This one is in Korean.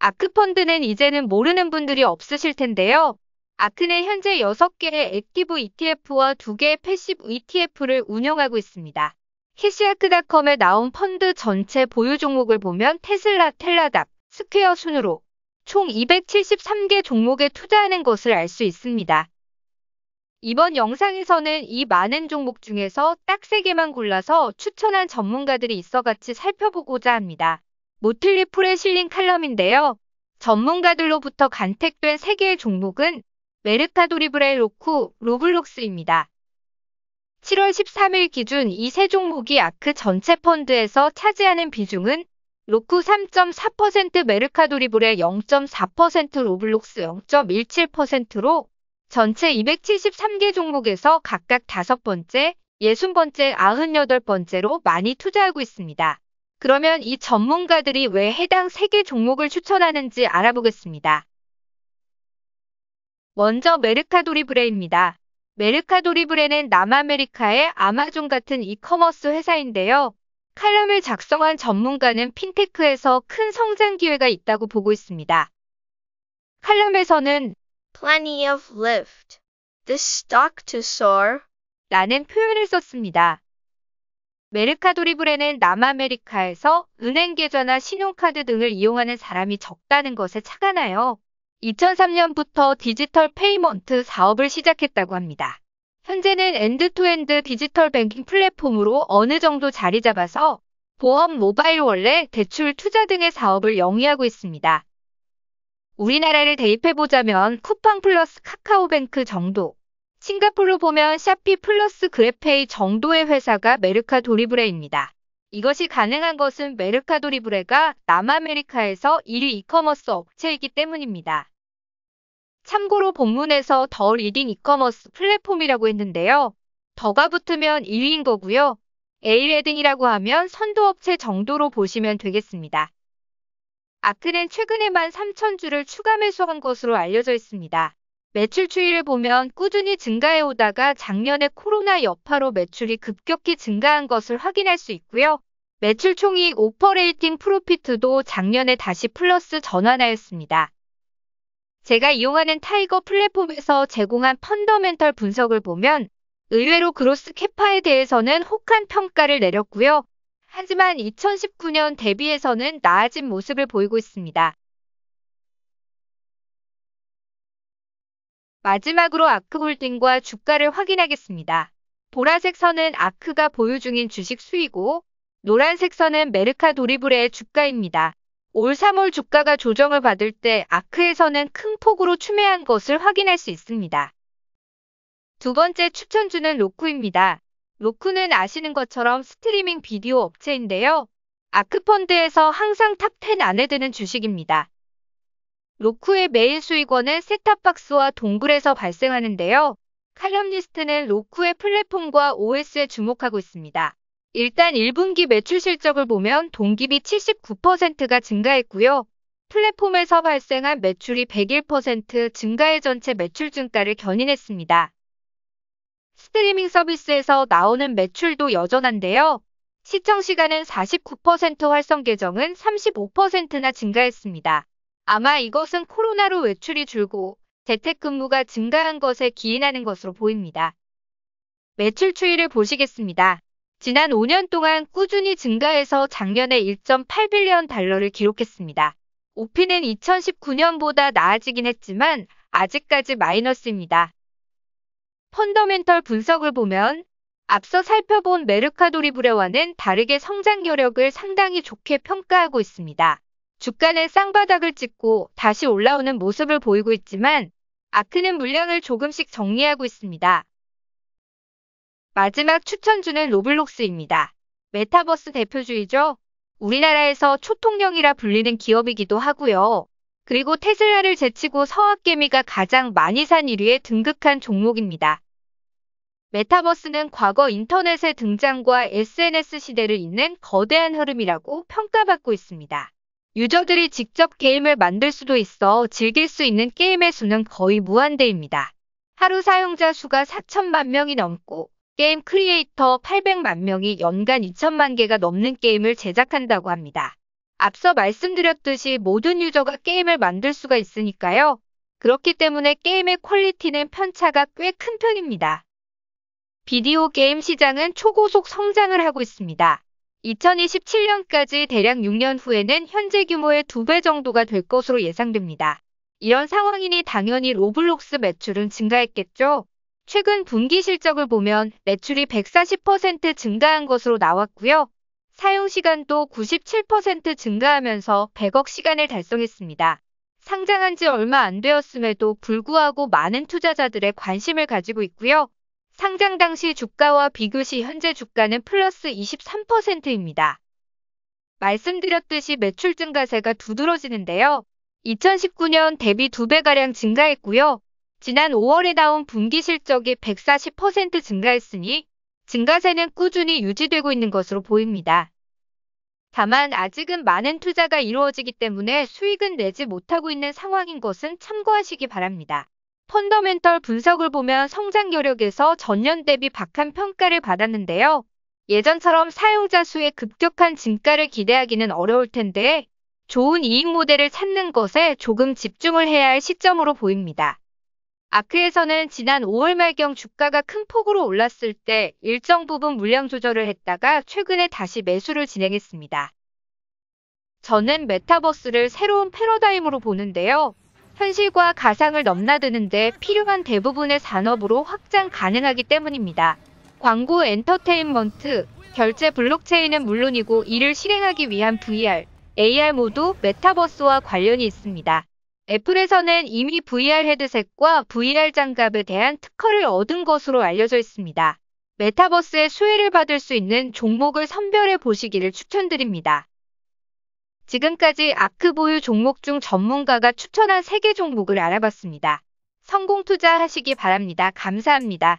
아크펀드는 이제는 모르는 분들이 없으실 텐데요. 아크는 현재 6개의 active ETF와 2개의 passive ETF를 운영하고 있습니다. 캐시아크닷컴에 나온 펀드 전체 보유 종목을 보면 테슬라, 텔라닥, 스퀘어 순으로 총 273개 종목에 투자하는 것을 알 수 있습니다. 이번 영상에서는 이 많은 종목 중에서 딱 3개만 골라서 추천한 전문가들이 있어 같이 살펴보고자 합니다. 모틀리 풀에 실린 칼럼인데요. 전문가들로부터 간택된 3개의 종목은 메르카도리브레 로쿠, 로블록스입니다. 7월 13일 기준 이 세 종목이 아크 전체 펀드에서 차지하는 비중은 로쿠 3.4%, 메르카도리브레 0.4%, 로블록스 0.17%로 전체 273개 종목에서 각각 다섯 번째, 60번째, 98번째로 많이 투자하고 있습니다. 그러면 이 전문가들이 왜 해당 3개 종목을 추천하는지 알아보겠습니다. 먼저 메르카도리브레입니다. 메르카도리브레는 남아메리카의 아마존 같은 이커머스 회사인데요. 칼럼을 작성한 전문가는 핀테크에서 큰 성장 기회가 있다고 보고 있습니다. 칼럼에서는 plenty of lift. This stock to soar. 라는 표현을 썼습니다. 메르카도리브레는 남아메리카에서 은행 계좌나 신용카드 등을 이용하는 사람이 적다는 것에 착안하여 2003년부터 디지털 payment 사업을 시작했다고 합니다. 현재는 end-to-end 디지털 뱅킹 플랫폼으로 어느 정도 자리 잡아서 보험, 모바일 원래, 대출, 투자 등의 사업을 영위하고 있습니다. 우리나라를 대입해보자면 쿠팡 플러스 카카오뱅크 정도, 싱가폴로 보면 쇼피 플러스 그랩페이 정도의 회사가 메르카도 리브레입니다. 이것이 가능한 것은 메르카도 리브레가 남아메리카에서 1위 이커머스 업체이기 때문입니다. 참고로 본문에서 the leading e-commerce platform이라고 했는데요. the가 붙으면 1위인 거고요. A레딩이라고 하면 선도업체 정도로 보시면 되겠습니다. 아크는 최근에만 3천주를 추가 매수한 것으로 알려져 있습니다. 매출 추이를 보면 꾸준히 증가해 오다가 작년에 코로나 여파로 매출이 급격히 증가한 것을 확인할 수 있고요. 매출 총이익 operating profit도 작년에 다시 플러스 전환하였습니다. 제가 이용하는 타이거 플랫폼에서 제공한 fundamental 분석을 보면 의외로 growth capa에 대해서는 혹한 평가를 내렸고요. 하지만 2019년 대비해서는 나아진 모습을 보이고 있습니다. 마지막으로 아크 holding과 주가를 확인하겠습니다. 보라색 선은 아크가 보유 중인 주식 수이고 노란색 선은 메르카 도리브레의 주가입니다. 올 3월 주가가 조정을 받을 때 아크에서는 큰 폭으로 추매한 것을 확인할 수 있습니다. 두 번째 추천주는 로쿠입니다. 로쿠는 아시는 것처럼 스트리밍 비디오 업체인데요. 아크펀드에서 항상 top 10 안에 드는 주식입니다. 로쿠의 메인 수익원은 셋탑박스와 dongle에서 발생하는데요. 칼럼니스트는 로쿠의 플랫폼과 OS에 주목하고 있습니다. 일단 1분기 매출 실적을 보면 동기비 79%가 증가했고요. 플랫폼에서 발생한 매출이 101% 증가해 전체 매출 증가를 견인했습니다. 스트리밍 서비스에서 나오는 매출도 여전한데요. 시청 시간은 49% 활성 계정은 35%나 증가했습니다. 아마 이것은 코로나로 외출이 줄고 재택근무가 증가한 것에 기인하는 것으로 보입니다. 매출 추이를 보시겠습니다. 지난 5년 동안 꾸준히 증가해서 작년에 1.8빌리언 달러를 기록했습니다. 오피는 2019년보다 나아지긴 했지만 아직까지 마이너스입니다. 펀더멘털 분석을 보면 앞서 살펴본 메르카도리브레와는 다르게 성장 여력을 상당히 좋게 평가하고 있습니다. 주가는 쌍바닥을 찍고 다시 올라오는 모습을 보이고 있지만 아크는 물량을 조금씩 정리하고 있습니다. 마지막 추천주는 로블록스입니다. 메타버스 대표주이죠. 우리나라에서 초통령이라 불리는 기업이기도 하고요. 그리고 테슬라를 제치고 서학개미가 가장 많이 산 1위에 등극한 종목입니다. 메타버스는 과거 인터넷의 등장과 SNS 시대를 잇는 거대한 흐름이라고 평가받고 있습니다. user들이 직접 게임을 만들 수도 있어 즐길 수 있는 게임의 수는 거의 무한대입니다. 하루 사용자 수가 4천만 명이 넘고 게임 크리에이터 800만 명이 연간 2천만 개가 넘는 게임을 제작한다고 합니다. 앞서 말씀드렸듯이 모든 user가 게임을 만들 수가 있으니까요. 그렇기 때문에 게임의 quality는 편차가 꽤 큰 편입니다. 비디오 게임 시장은 초고속 성장을 하고 있습니다. 2027년까지 대략 6년 후에는 현재 규모의 2배 정도가 될 것으로 예상됩니다. 이런 상황이니 당연히 로블록스 매출은 증가했겠죠. 최근 분기 실적을 보면 매출이 140% 증가한 것으로 나왔고요. 사용 시간도 97% 증가하면서 100억 시간을 달성했습니다. 상장한 지 얼마 안 되었음에도 불구하고 많은 투자자들의 관심을 가지고 있고요. 상장 당시 주가와 비교 시 현재 주가는 플러스 23%입니다. 말씀드렸듯이 매출 증가세가 두드러지는데요. 2019년 대비 2배가량 증가했고요. 지난 5월에 나온 분기 실적이 140% 증가했으니 증가세는 꾸준히 유지되고 있는 것으로 보입니다. 다만 아직은 많은 투자가 이루어지기 때문에 수익은 내지 못하고 있는 상황인 것은 참고하시기 바랍니다. 펀더멘털 분석을 보면 성장 여력에서 전년 대비 박한 평가를 받았는데요. 예전처럼 사용자 수의 급격한 증가를 기대하기는 어려울 텐데 좋은 이익 모델을 찾는 것에 조금 집중을 해야 할 시점으로 보입니다. 아크에서는 지난 5월 말경 주가가 큰 폭으로 올랐을 때 일정 부분 물량 조절을 했다가 최근에 다시 매수를 진행했습니다. 저는 메타버스를 새로운 패러다임으로 보는데요. 현실과 가상을 넘나드는데 필요한 대부분의 산업으로 확장 가능하기 때문입니다. 광고 엔터테인먼트, 결제 블록체인은 물론이고 이를 실행하기 위한 VR, AR 모두 메타버스와 관련이 있습니다. 애플에서는 이미 VR 헤드셋과 VR 장갑에 대한 특허를 얻은 것으로 알려져 있습니다. 메타버스의 수혜를 받을 수 있는 종목을 선별해 보시기를 추천드립니다. 지금까지 아크 보유 종목 중 전문가가 추천한 3개 종목을 알아봤습니다. 성공 투자하시기 바랍니다. 감사합니다.